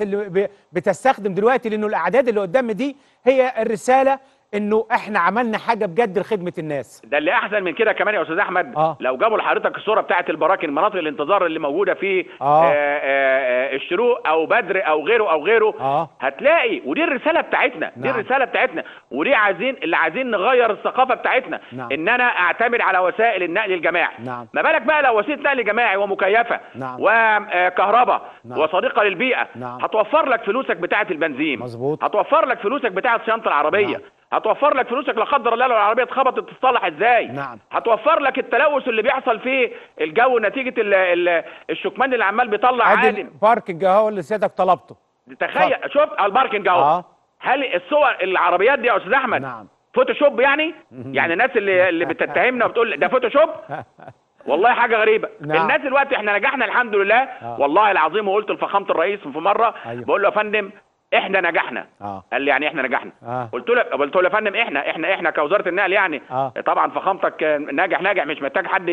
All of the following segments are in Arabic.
اللي بتستخدم دلوقتي لأنه الأعداد اللي قدام دي هي الرسالة انه إحنا عملنا حاجة بجد لخدمة الناس ده اللي احسن من كده كمان يا أستاذ أحمد آه. لو جابوا لحضرتك الصورة بتاعه البراكن مناطق الانتظار اللي موجودة في آه. آه، آه، الشروق أو بدر أو غيره أو غيره آه. هتلاقي ودي الرسالة بتاعتنا دي نعم. الرسالة بتاعتنا ودي عايزين اللي عايزين نغير الثقافة بتاعتنا نعم. إن أنا أعتمد على وسائل النقل الجماعي نعم. ما بالك بقى لو وسيلة نقل جماعي ومكيفة نعم. وكهرباء نعم. وصديقة للبيئة نعم. هتوفر لك فلوسك بتاعة البنزين مظبوط. هتوفر لك فلوسك بتاعة صيانة العربية نعم. هتوفر لك فلوسك لا قدر الله لو العربية اتخبطت تصلح إزاي؟ نعم. هتوفر لك التلوث اللي بيحصل في الجو نتيجة ال ال الشكمان اللي عمال بيطلع عادم ال parking اهو اللي سيادتك طلبته. تخيل شفت ال parking اهو. آه. هل الصور العربيات دي يا أستاذ أحمد؟ نعم. Photoshop يعني؟ يعني الناس اللي اللي بتتهمنا وبتقول ده Photoshop والله حاجة غريبة. نعم. الناس دلوقتي إحنا نجحنا الحمد لله. آه. والله العظيم وقلت لفخامة الرئيس في مرة أيوه. بقول له يا فندم إحنا نجحنا آه قال لي يعني إحنا نجحنا آه قلت له قلت له يا فندم إحنا إحنا إحنا كوزارة النقل يعني آه. طبعا فخامتك ناجح ناجح مش محتاج حد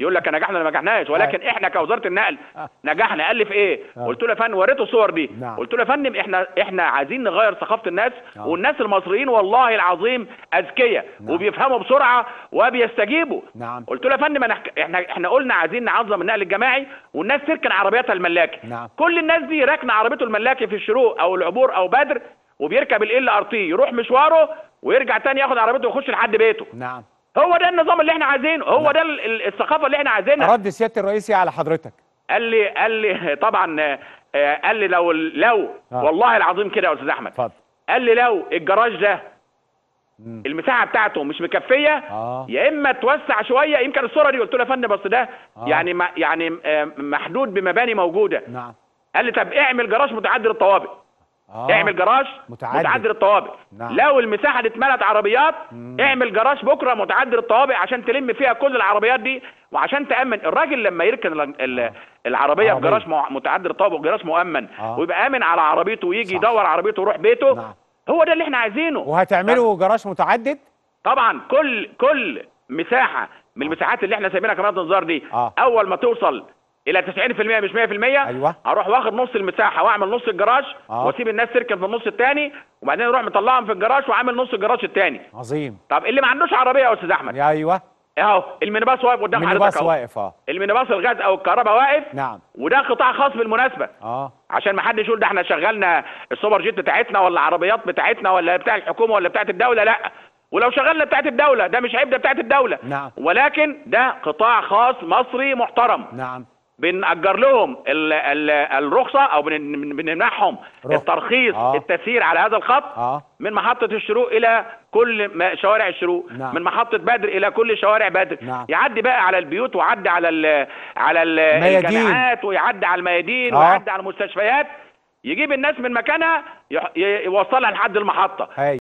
يقول لك نجحنا ولا ما نجحناش ولكن إحنا كوزارة النقل آه. نجحنا قال لي في إيه آه. قلت له يا فندم وريته الصور دي نعم. قلت له يا فندم إحنا إحنا عايزين نغير ثقافة الناس آه. والناس المصريين والله العظيم أذكياء نعم. وبيفهموا بسرعة وبيستجيبوا نعم قلت له يا فندم إحنا إحنا قلنا عايزين نعظم النقل الجماعي والناس تركن عربياتها الملاكي نعم. كل الناس دي راكنة عربيته الملاكي في الشروق أو العبور أو بدر وبيركب LRT يروح مشواره ويرجع تاني ياخد عربيته ويخش لحد بيته. نعم. هو ده النظام اللي إحنا عايزينه هو نعم. ده ال- ال- الثقافة اللي إحنا عايزينها. رد سياده الرئيسي على حضرتك. قال لي قال لي طبعا آه، آه، قال لي لو لو آه. والله العظيم كده يا أستاذ أحمد. اتفضل. قال لي لو الجراج ده مم. المساحة بتاعته مش مكفية آه. يا إما توسع شوية يمكن الصورة دي قلت له يا فندم بس ده آه. يعني يعني آه، محدود بمباني موجودة. نعم. قال لي طب اعمل جراج متعدد الطوابق. آه اعمل جراج متعدد. متعدد الطوابق نعم. لو المساحة دي اتملت عربيات مم. اعمل جراج بكرة متعدد الطوابق عشان تلم فيها كل العربيات دي وعشان تأمن الراجل لما يركن ال- العربية في عربية. جراج متعدد الطوابق جراج مؤمن آه. ويبقى آمن على عربيته ويجي صح. يدور عربيته ويروح بيته نعم هو ده اللي إحنا عايزينه وهتعملوا جراج متعدد طبعا كل كل مساحة من المساحات اللي إحنا سايبينها كاميرات انذار دي آه. أول ما توصل إلى 90% مش 100% أيوة. هروح واخد نص المساحة وأعمل نص الجراج آه. وأسيب الناس تركن في النص الثاني وبعدين أروح مطلعهم في الجراج وعامل نص الجراج الثاني عظيم. طب اللي ما عندوش عربية يا أستاذ أحمد. أيوه. أهو المينيباص واقف قدام حضرتك باص أهو. واقف آه. المينيباص الغاز أو الكهرباء واقف. نعم. وده قطاع خاص بالمناسبة. آه. عشان ما حدش يقول ده إحنا شغلنا السوبر جيت بتاعتنا ولا العربيات بتاعتنا ولا بتاع الحكومة ولا بتاعت الدولة لا. ولو شغلنا بتاعت الدولة ده مش عيب ده بتاعت الدولة. نعم. ولكن ده قطاع خاص مصري محترم. نعم. بنأجر لهم ال ال الرخصة أو بن- بنمنحهم. الترخيص آه. التسيير على هذا الخط آه من محطة الشروق إلى كل شوارع الشروق نعم. من محطة بدر إلى كل شوارع بدر نعم. يعدي بقى على البيوت ويعدي على ال على ال ميادين. الجامعات ويعدي على الميادين آه. ويعدي على المستشفيات يجيب الناس من مكانها يوصلها لحد المحطة هاي